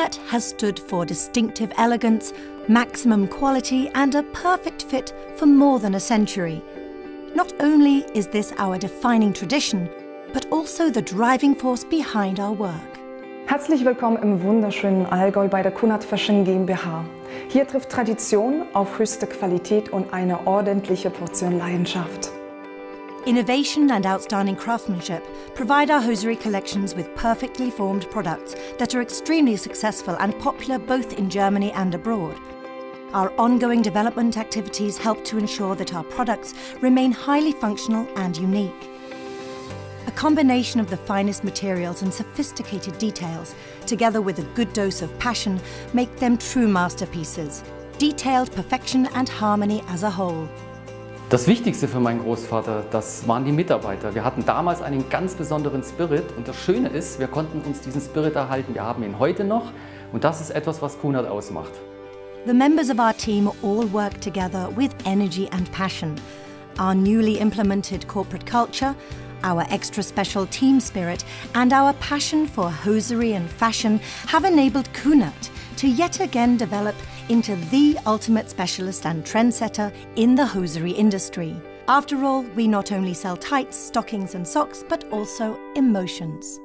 Kunert has stood for distinctive elegance, maximum quality, and a perfect fit for more than a century. Not only is this our defining tradition, but also the driving force behind our work. Herzlich willkommen im wunderschönen Allgäu bei der Kunert Fashion GmbH. Hier trifft Tradition auf höchste Qualität und eine ordentliche Portion Leidenschaft. Innovation and outstanding craftsmanship provide our hosiery collections with perfectly formed products that are extremely successful and popular both in Germany and abroad. Our ongoing development activities help to ensure that our products remain highly functional and unique. A combination of the finest materials and sophisticated details, together with a good dose of passion, make them true masterpieces. Detailed perfection and harmony as a whole. Das Wichtigste für meinen Großvater, das waren die Mitarbeiter. Wir hatten damals einen ganz besonderen Spirit und das Schöne ist, wir konnten uns diesen Spirit erhalten. Wir haben ihn heute noch und das ist etwas, was Kunert ausmacht. The members of our team all work together with energy and passion. Our newly implemented corporate culture, our extra special team spirit, and our passion for hosiery and fashion have enabled Kunert to yet again develop into the ultimate specialist and trendsetter in the hosiery industry. After all, we not only sell tights, stockings, and socks, but also emotions.